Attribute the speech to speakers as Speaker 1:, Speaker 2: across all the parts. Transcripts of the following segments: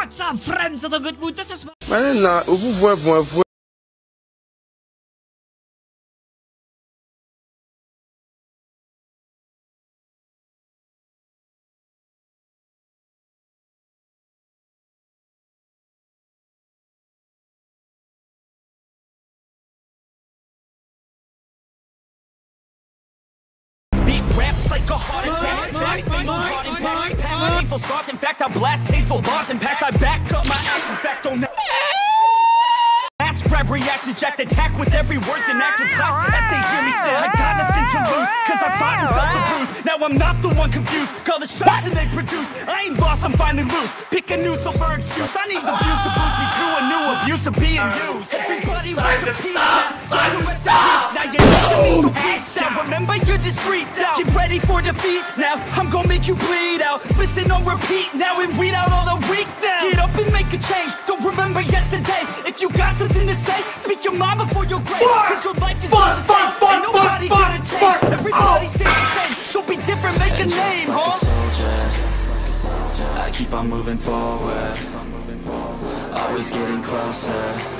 Speaker 1: What's up, friends of the good mood? This is
Speaker 2: Mas na, eu vou voar, voar, voar.
Speaker 3: Past painful scars. In fact, I blast tasteful bars and pass. I back up my actions. Fact don't. Ask grab reactions, jacked attack with every word, then act with class as they hear me snap. I got nothing to lose, cause I fought and felt the bruise. Now I'm not the one confused, call the shots and they produce. I ain't lost, I'm finally loose. Pick a new silver excuse. I need the views to boost me to a new abuse of being used. Everybody wants a piece rest in peace. Now you're to me, so. Remember, you're discreet out. Get ready for defeat now. I'm gonna make you bleed out. Listen on repeat now and read out all the weak now. Get up and make a change. Don't remember yesterday. If you got something to say, speak your mind before your grave. Cause your life is just the same. Ain't nobody gonna change. Everybody oh. stays the same. So be different, make a name, huh?
Speaker 4: I just like a soldier. I keep on moving forward, always getting closer.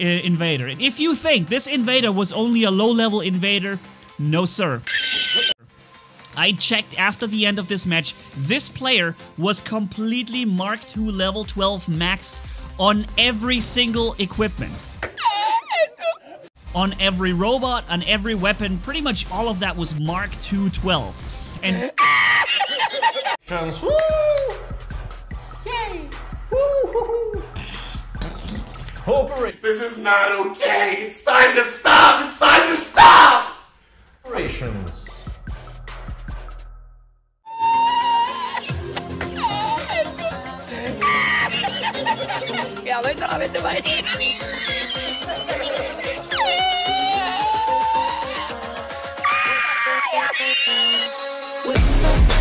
Speaker 1: Uh, invader. And if you think this invader was only a low-level invader, no sir. I checked after the end of this match. This player was completely Mark II level 12 maxed on every single equipment. On every robot, on every weapon, pretty much all of that was Mark II 12. And
Speaker 2: This is not okay. It's time to stop. It's time to stop.
Speaker 5: Operations.
Speaker 4: With